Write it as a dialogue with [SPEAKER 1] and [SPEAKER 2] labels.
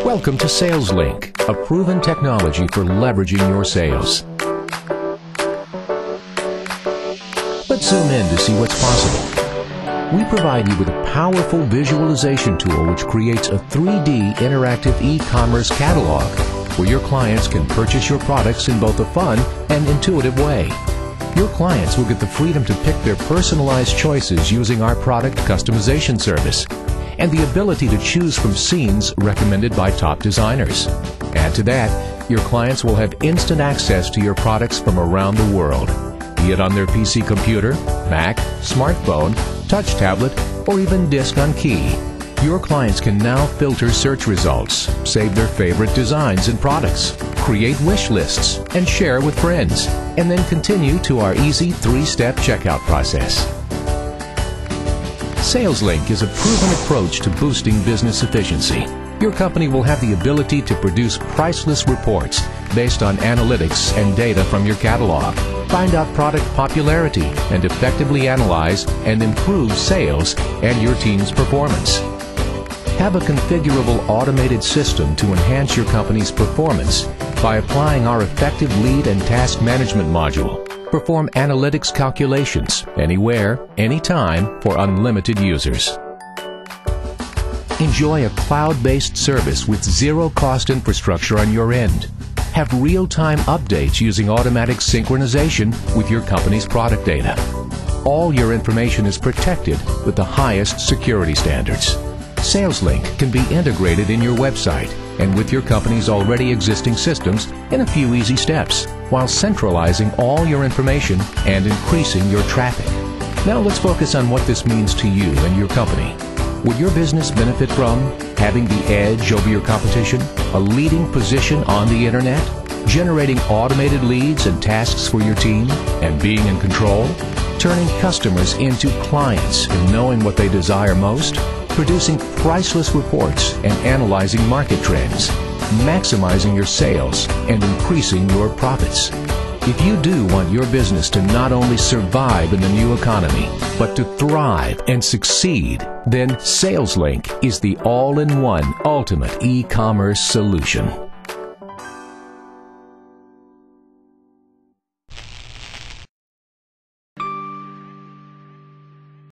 [SPEAKER 1] Welcome to SalesLinQ, a proven technology for leveraging your sales. Let's zoom in to see what's possible. We provide you with a powerful visualization tool which creates a 3D interactive e-commerce catalog where your clients can purchase your products in both a fun and intuitive way. Your clients will get the freedom to pick their personalized choices using our product customization service and the ability to choose from scenes recommended by top designers. Add to that, your clients will have instant access to your products from around the world, be it on their PC computer, Mac, smartphone, touch tablet, or even disk on key. Your clients can now filter search results, save their favorite designs and products, create wish lists, and share with friends, and then continue to our easy three-step checkout process. SalesLinQ is a proven approach to boosting business efficiency. Your company will have the ability to produce priceless reports based on analytics and data from your catalog. Find out product popularity and effectively analyze and improve sales and your team's performance. Have a configurable automated system to enhance your company's performance by applying our effective lead and task management module perform analytics calculations anywhere, anytime for unlimited users. Enjoy a cloud-based service with zero-cost infrastructure on your end. Have real-time updates using automatic synchronization with your company's product data. All your information is protected with the highest security standards. SalesLinQ can be integrated in your website and with your company's already existing systems in a few easy steps while centralizing all your information and increasing your traffic. Now let's focus on what this means to you and your company. Would your business benefit from having the edge over your competition, a leading position on the internet, generating automated leads and tasks for your team, and being in control, turning customers into clients and knowing what they desire most, producing priceless reports and analyzing market trends, maximizing your sales and increasing your profits. If you do want your business to not only survive in the new economy, but to thrive and succeed, then SalesLinQ is the all-in-one ultimate e-commerce solution.